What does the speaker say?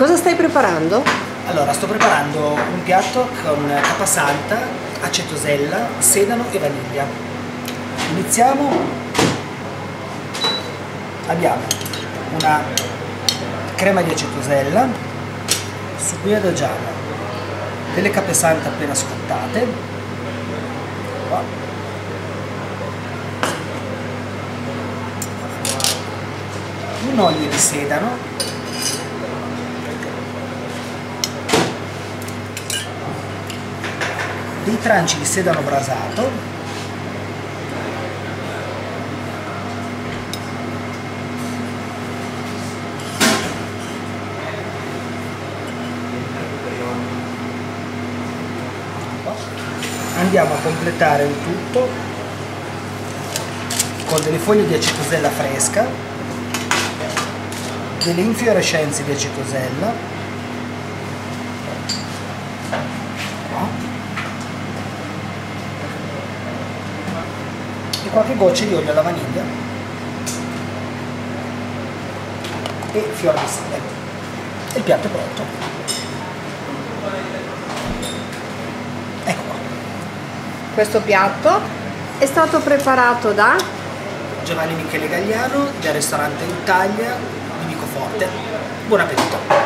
Cosa stai preparando? Allora, sto preparando un piatto con capasanta, acetosella, sedano e vaniglia. Iniziamo. Abbiamo una crema di acetosella, su cui adagiamo delle capesante appena scottate, Qua. un olio di sedano dei tranci di sedano brasato. Andiamo a completare il tutto con delle foglie di acetosella fresca delle infiorescenze di acetosella qualche goccia di olio alla vaniglia e fior di sale. E il piatto è pronto. Ecco qua. Questo piatto è stato preparato da Giovanni Michele Gagliano del ristorante Italia di Vicoforte. Buon appetito